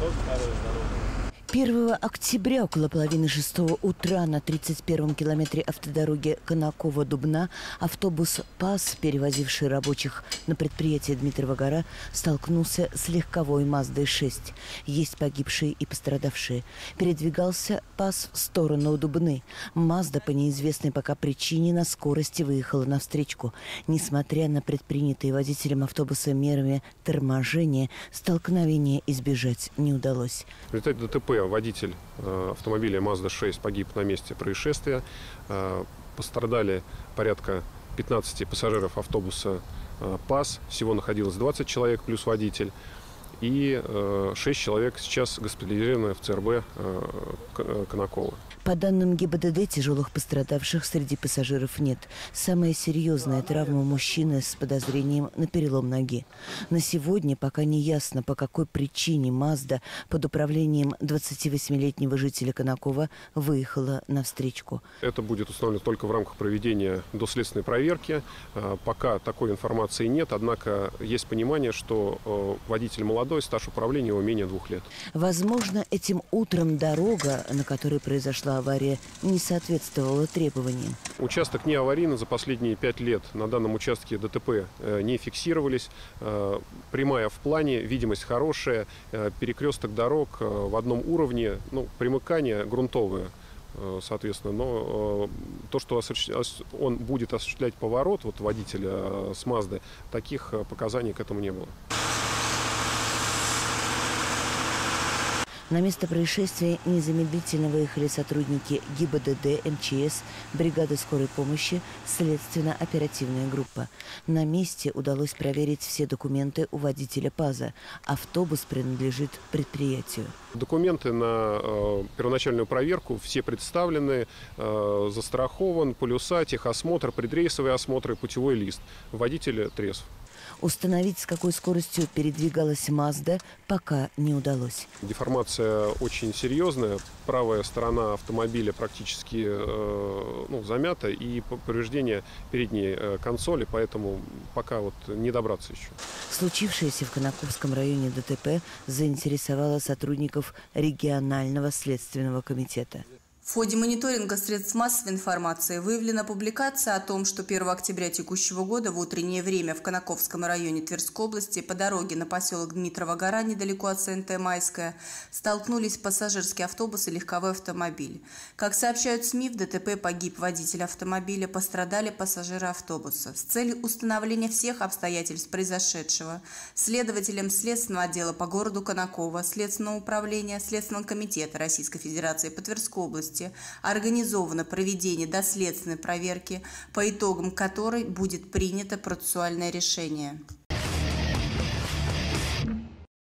Dos 1 октября около половины шестого утра на 31-м километре автодороги Конакова-Дубна автобус ПАС, перевозивший рабочих на предприятие Дмитрова гора, столкнулся с легковой Маздой-6. Есть погибшие и пострадавшие. Передвигался ПАС в сторону Дубны. Мазда по неизвестной пока причине на скорости выехала навстречу. Несмотря на предпринятые водителем автобуса мерами торможения, столкновения избежать не удалось. В результате ДТП водитель э, автомобиля Mazda 6 погиб на месте происшествия. Э, пострадали порядка 15 пассажиров автобуса э, ПАС. Всего находилось 20 человек плюс водитель. И 6 человек сейчас госпитализированы в ЦРБ Конакова. По данным ГИБДД, тяжелых пострадавших среди пассажиров нет. Самая серьезная травма мужчины с подозрением на перелом ноги. На сегодня пока не ясно, по какой причине Мазда под управлением 28-летнего жителя Конакова выехала на встречку. Это будет установлено только в рамках проведения доследственной проверки. А, пока такой информации нет, однако есть понимание, что э, водитель молодой, стаж управления его менее двух лет. Возможно, этим утром дорога, на которой произошла произошла авария, не соответствовала требованиям. Участок не аварийный. За последние пять лет на данном участке ДТП э, не фиксировались. Э, прямая в плане, видимость хорошая, э, перекресток дорог в одном уровне, ну, примыкание грунтовое соответственно. Но то, что он будет осуществлять поворот, вот водителя с Мазды, таких показаний к этому не было. На место происшествия незамедлительно выехали сотрудники ГИБДД, МЧС, бригады скорой помощи, следственно-оперативная группа. На месте удалось проверить все документы у водителя ПАЗа. Автобус принадлежит предприятию. Документы на э, первоначальную проверку все представлены, э, застрахован, полюса, техосмотр, предрейсовый осмотр и путевой лист. Водитель трезв. Установить, с какой скоростью передвигалась Мазда, пока не удалось. Деформация очень серьезная. Правая сторона автомобиля практически э, ну, замята и повреждение передней э, консоли, поэтому пока вот не добраться еще. Случившееся в Конаковском районе ДТП заинтересовало сотрудников регионального следственного комитета. В ходе мониторинга средств массовой информации выявлена публикация о том, что 1 октября текущего года в утреннее время в Конаковском районе Тверской области по дороге на поселок Дмитрова гора недалеко от СНТ «Майская» столкнулись пассажирский автобус и легковой автомобиль. Как сообщают СМИ, в ДТП погиб водитель автомобиля, пострадали пассажиры автобуса. С целью установления всех обстоятельств произошедшего следователям Следственного отдела по городу Конакова, Следственного управления Следственного комитета Российской Федерации по Тверской области области организовано проведение доследственной проверки, по итогам которой будет принято процессуальное решение.